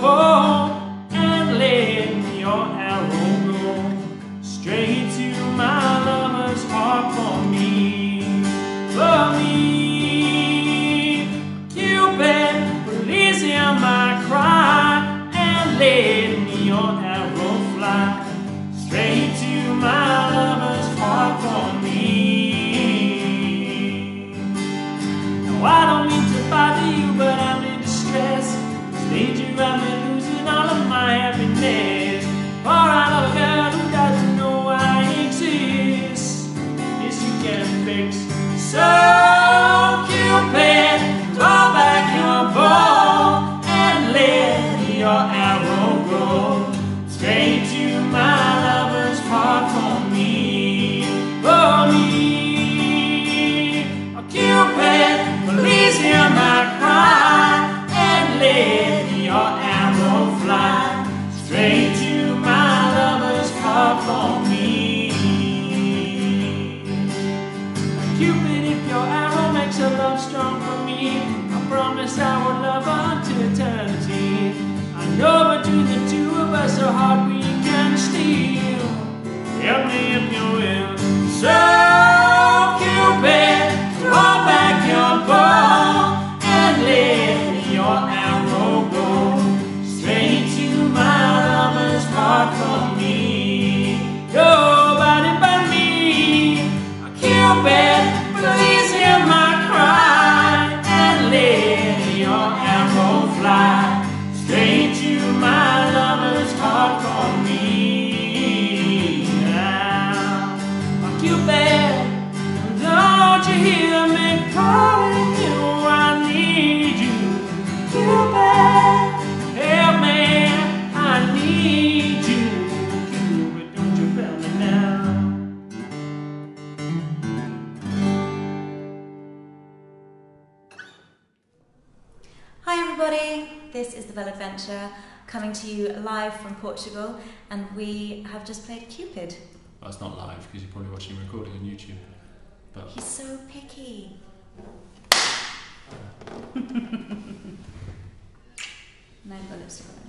for So Cupid, draw back your bow and let your arrow go straight to my lover's heart for me, for me. Cupid. strong for me. I promise I will love until eternity. I know between the two of us, a heart we can steal. Help me if you will. Cupid, don't you hear me calling you? I need you. Cupid, help me, I need you. Cupid, don't you fail me now. Hi everybody, this is the Belle Adventure coming to you live from Portugal and we have just played Cupid. Well, it's not live because you're probably watching a recording on YouTube. But He's so picky. no, I've got lipstick on my face.